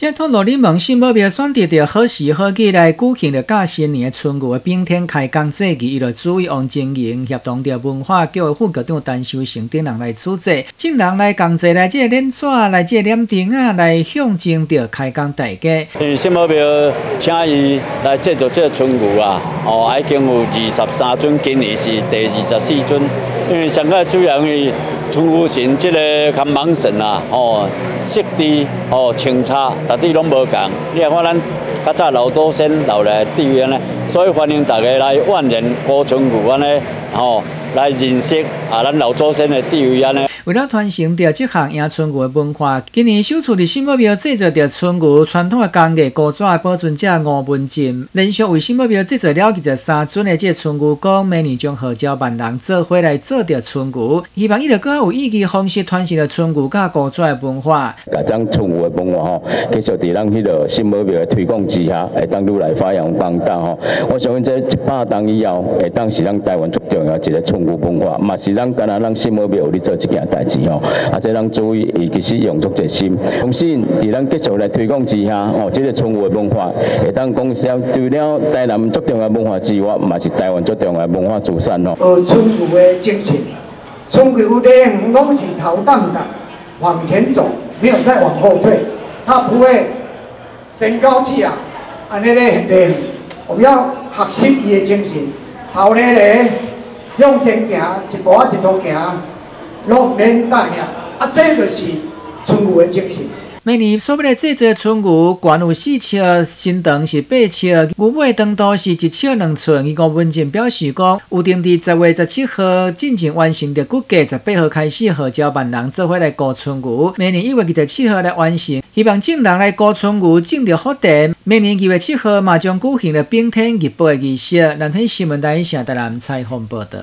这通罗你问新目标选择着好时好季来举行着甲新年春牛的冰天开工祭仪，伊就主要王经营协同着文化局的副局长陈修成等人来处理，众人来共济来这脸纸来这脸灯啊来象征着开工大家。新目标请伊来制作这春牛啊，哦，已经有二十三尊，今年是第二十四尊，因为上个主要因为。春牛神这个看芒神啊，哦，色地哦清澈，大地拢无共。你看咱较早老祖先留来地安尼，所以欢迎大家来万人过春牛安尼，哦，来认识啊咱老祖先的地位安尼。为了传承着这项迎春牛的文化，今年首次伫新目标制作着春牛传统的工艺古纸保存者吴文进，连续为新目标制作了二十三尊的这春牛，讲每年将号召万人做回来做着春牛，希望伊着更有意义方式传承着春牛甲古纸的文化。甲将春牛的文化吼，继续伫咱迄个新目标的推广之下，会当愈来发扬光大吼。我相信这一百年以后，会当是咱台湾最重要一个春文化，嘛是咱敢若咱心目标有咧做这件。代志吼，啊，这咱注意，伊其实用足热心。同时，伫咱继续来推广之下，吼，这个春牛文化会当讲是除了台南足重要文化之外，嘛是台湾足重要文化资产吼。呃，春牛的精神，春牛的拢是头荡的往前走，没有再往后退，他不会升高气昂，安尼咧咧，我们要学习伊的精神，后咧咧向前行，一步啊一步行。拢免大下，啊，这个是春牛的精神。每年所谓的制作春牛，管有四尺，身长是八尺，牛尾长度是一尺两寸。伊个文件表示讲，有定伫十月十七号进行完成的，估计十八号开始号召万人做伙来过春牛。明年一月二十七号来完成，希望众人来过春牛，种着福地。明年二月七号嘛将举行了冰天日报的仪式。南天新闻台向台南采访报道。